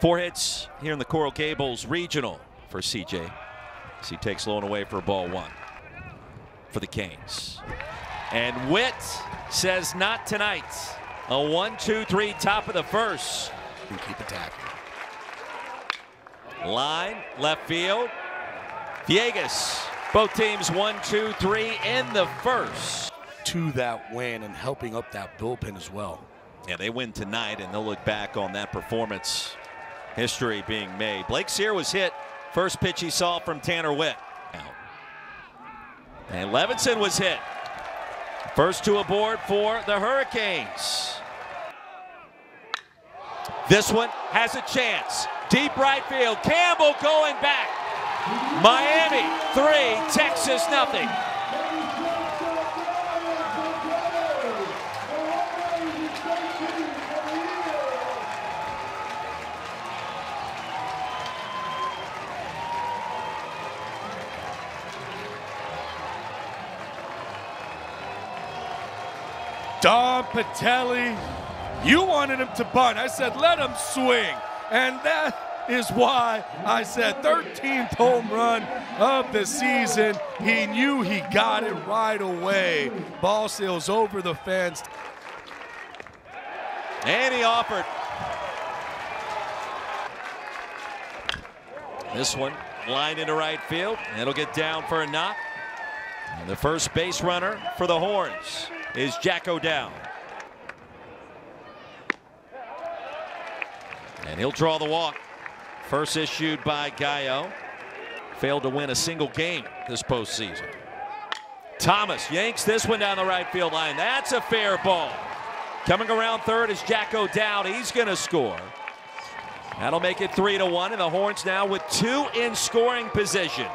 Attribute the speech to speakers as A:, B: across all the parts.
A: Four hits here in the Coral Gables Regional for CJ. As he takes low and away for ball one for the Canes. And Witt says not tonight. A one, two, three, top of the first.
B: Keep attacking.
A: Line, left field. Villegas. Both teams one, two, three in the first.
B: To that win and helping up that bullpen as well.
A: Yeah, they win tonight, and they'll look back on that performance. History being made. Blake Cyr was hit. First pitch he saw from Tanner Witt. Out. And Levenson was hit. First two aboard for the Hurricanes. This one has a chance. Deep right field. Campbell going back. Miami three, Texas nothing.
C: Dom Pitelli, you wanted him to bunt. I said, let him swing. And that is why I said 13th home run of the season. He knew he got it right away. Ball sails over the fence.
A: And he offered. This one line into right field. It'll get down for a knock. And the first base runner for the Horns is Jack O'Dowd. And he'll draw the walk. First issued by Gallo. Failed to win a single game this postseason. Thomas yanks this one down the right field line. That's a fair ball. Coming around third is Jack O'Dowd. He's going to score. That'll make it three to one, and the Horns now with two in scoring position.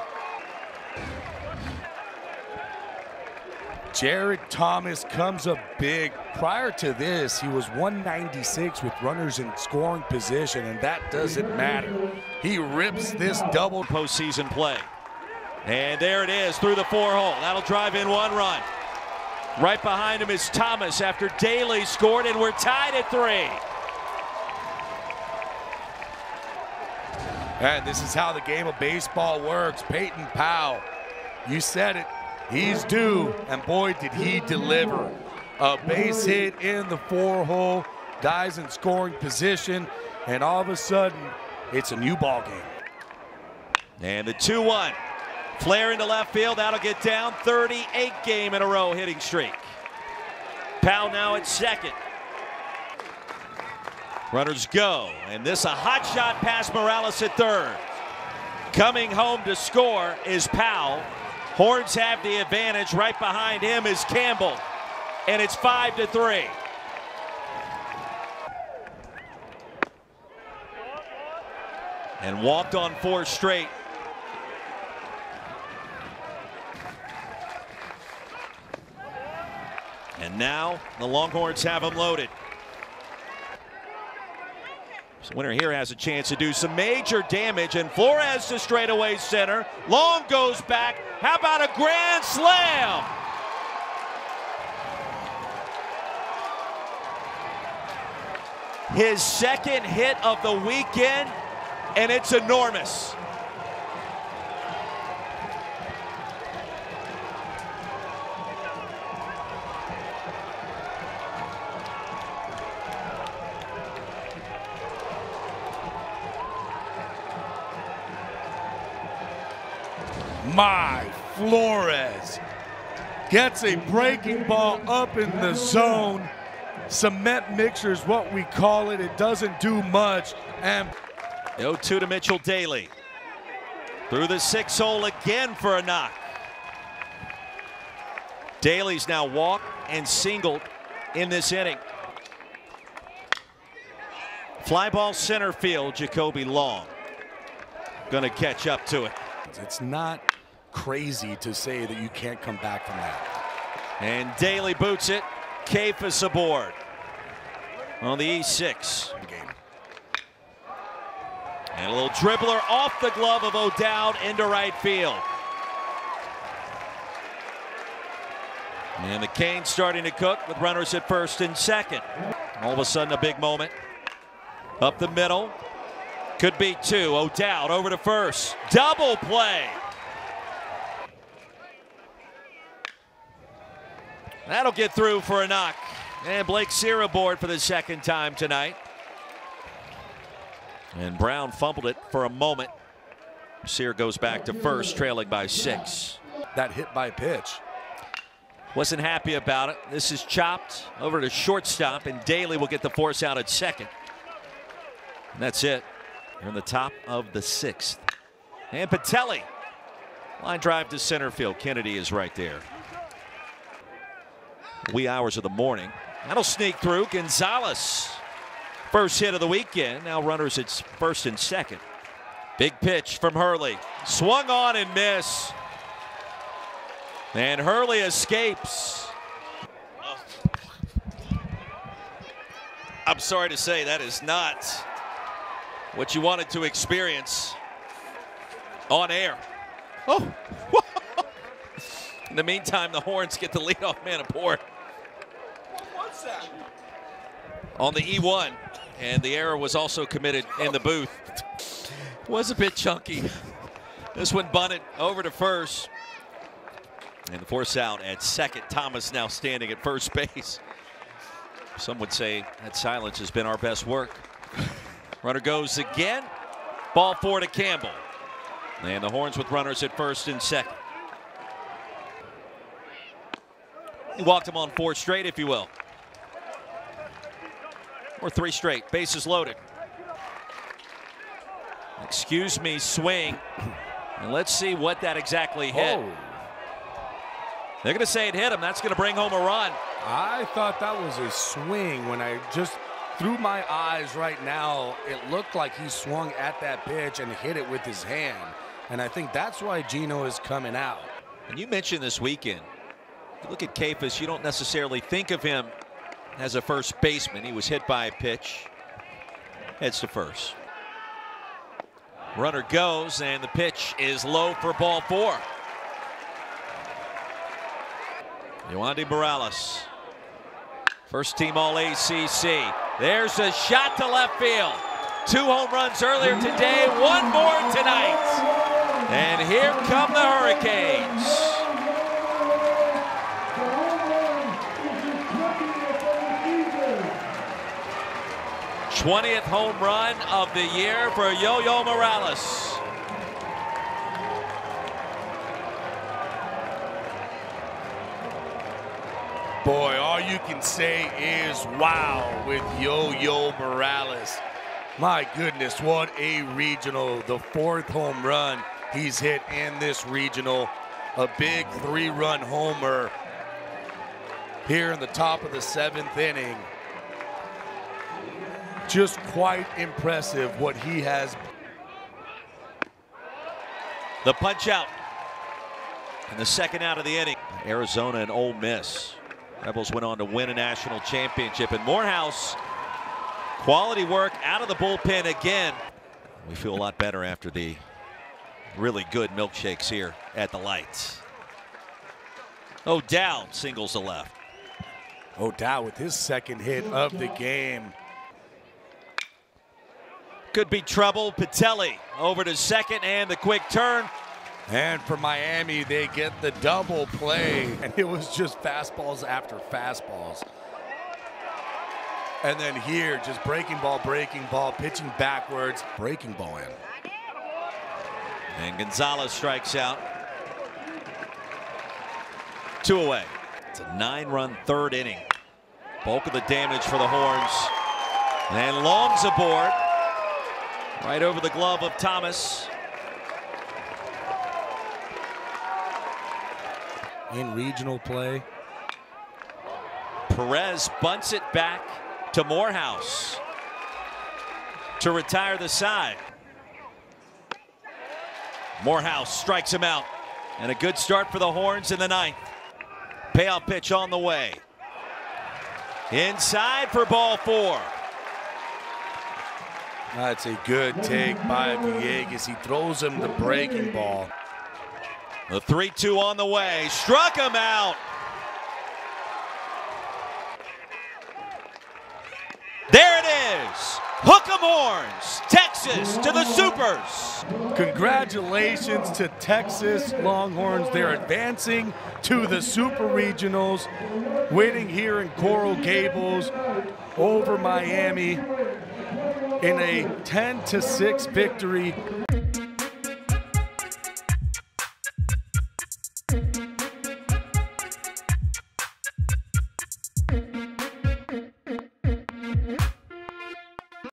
C: Jared Thomas comes up big. Prior to this, he was 196 with runners in scoring position, and that doesn't matter. He rips this double.
A: Postseason play. And there it is through the four hole. That'll drive in one run. Right behind him is Thomas after Daly scored, and we're tied at three.
C: And this is how the game of baseball works. Peyton Powell, you said it. He's due, and boy, did he deliver. A base hit in the four hole, guys in scoring position, and all of a sudden, it's a new ball game.
A: And the 2 1. Flare into left field. That'll get down. 38 game in a row hitting streak. Powell now at second. Runners go. And this a hot shot past Morales at third. Coming home to score is Powell. Horns have the advantage. Right behind him is Campbell. And it's 5 to 3. And walked on four straight. And now the Longhorns have him loaded. So winner here has a chance to do some major damage, and Flores to straightaway center. Long goes back. How about a grand slam? His second hit of the weekend, and it's enormous.
C: My Flores gets a breaking ball up in the zone. Cement mixer is what we call it. It doesn't do much. And
A: 0 2 to Mitchell Daly. Through the six hole again for a knock. Daly's now walked and singled in this inning. Fly ball center field, Jacoby Long. Gonna catch up to it.
C: it's not crazy to say that you can't come back from that.
A: And Daly boots it. Kayfus aboard on the E6.
C: Game.
A: And a little dribbler off the glove of O'Dowd into right field. And the Canes starting to cook with runners at first and second. All of a sudden, a big moment. Up the middle. Could be two. O'Dowd over to first. Double play. That'll get through for a knock. And Blake Cyr aboard for the second time tonight. And Brown fumbled it for a moment. Cyr goes back to first, trailing by six.
C: That hit by pitch.
A: Wasn't happy about it. This is chopped over to shortstop, and Daly will get the force out at second. And that's it. You're in the top of the sixth. And Pitelli. Line drive to center field. Kennedy is right there. Wee hours of the morning. That'll sneak through. Gonzalez. First hit of the weekend. Now runners at first and second. Big pitch from Hurley. Swung on and miss. And Hurley escapes. I'm sorry to say that is not what you wanted to experience on air. Oh. In the meantime, the Horns get the leadoff man aboard. On the E1. And the error was also committed in the booth. Was a bit chunky. This one bunted over to first. And the force out at second. Thomas now standing at first base. Some would say that silence has been our best work. Runner goes again. Ball four to Campbell. And the Horns with runners at first and second. He walked him on four straight, if you will. Or three straight. Bases loaded. Excuse me, swing. And let's see what that exactly hit.
D: Oh,
A: They're going to say it hit him. That's going to bring home a run.
C: I thought that was a swing when I just through my eyes right now. It looked like he swung at that pitch and hit it with his hand. And I think that's why Gino is coming out.
A: And you mentioned this weekend. You look at Kayfus, you don't necessarily think of him as a first baseman. He was hit by a pitch. Heads to first. Runner goes, and the pitch is low for ball four. Yohandy Morales. First team All ACC. There's a shot to left field. Two home runs earlier today, one more tonight. And here come the Hurricanes. 20th home run of the year for Yo-Yo Morales.
C: Boy, all you can say is wow with Yo-Yo Morales. My goodness, what a regional. The fourth home run he's hit in this regional. A big three-run homer here in the top of the seventh inning. Just quite impressive what he has.
A: The punch out. And the second out of the inning. Arizona and Ole Miss. Rebels went on to win a national championship. And Morehouse, quality work out of the bullpen again. We feel a lot better after the really good milkshakes here at the lights. O'Dowd singles the left.
C: O'Dowd with his second hit of the game.
A: Could be trouble. Pitelli over to second and the quick turn.
C: And for Miami, they get the double play. And it was just fastballs after fastballs. And then here, just breaking ball, breaking ball, pitching backwards, breaking ball in.
A: And Gonzalez strikes out. Two away. It's a nine run third inning. Bulk of the damage for the Horns. And Long's aboard. Right over the glove of Thomas.
C: In regional play.
A: Perez bunts it back to Morehouse to retire the side. Morehouse strikes him out. And a good start for the Horns in the ninth. Payoff pitch on the way. Inside for ball four.
C: That's a good take by Villegas. He throws him the breaking ball.
A: The 3 2 on the way. Struck him out. There it is. Hook 'em horns. Texas. Texas to the Supers.
C: Congratulations to Texas Longhorns. They're advancing to the Super Regionals, winning here in Coral Gables over Miami in a 10 to 6 victory.